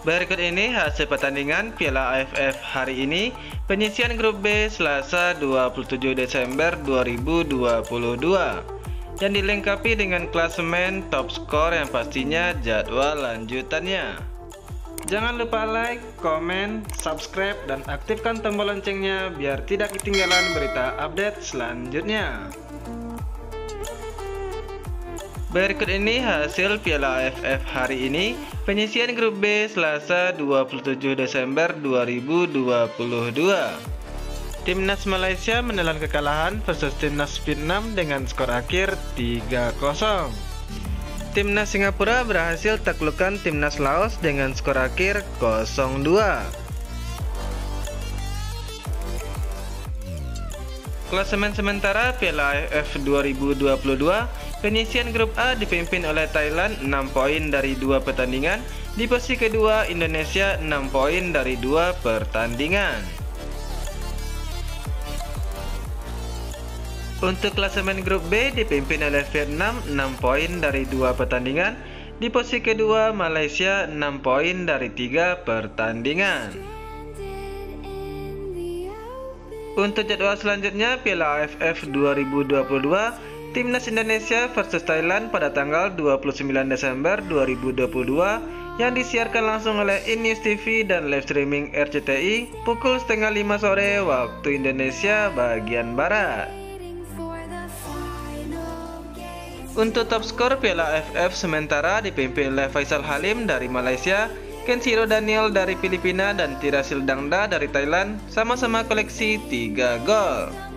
Berikut ini hasil pertandingan Piala AFF hari ini, penyisian grup B Selasa 27 Desember 2022 yang dilengkapi dengan klasemen top skor yang pastinya jadwal lanjutannya. Jangan lupa like, komen, subscribe, dan aktifkan tombol loncengnya biar tidak ketinggalan berita update selanjutnya. Berikut ini hasil Piala AFF hari ini, penyisian grup B Selasa 27 Desember 2022. Timnas Malaysia menelan kekalahan versus Timnas Vietnam dengan skor akhir 3-0. Timnas Singapura berhasil taklukkan Timnas Laos dengan skor akhir 0-2. Klasemen sementara Piala AFF 2022 Penyisian grup A dipimpin oleh Thailand 6 poin dari 2 pertandingan, di posisi kedua Indonesia 6 poin dari 2 pertandingan. Untuk klasemen grup B dipimpin oleh Vietnam 6 poin dari 2 pertandingan, di posisi kedua Malaysia 6 poin dari 3 pertandingan. Untuk jadwal selanjutnya Piala AFF 2022 Timnas Indonesia versus Thailand pada tanggal 29 Desember 2022 yang disiarkan langsung oleh Innews TV dan live streaming RCTI pukul setengah lima sore waktu Indonesia bagian Barat. Untuk top skor Piala AFF sementara dipimpin oleh Faisal Halim dari Malaysia, Kenshiro Daniel dari Filipina dan Tirasil Dangda dari Thailand sama-sama koleksi 3 gol.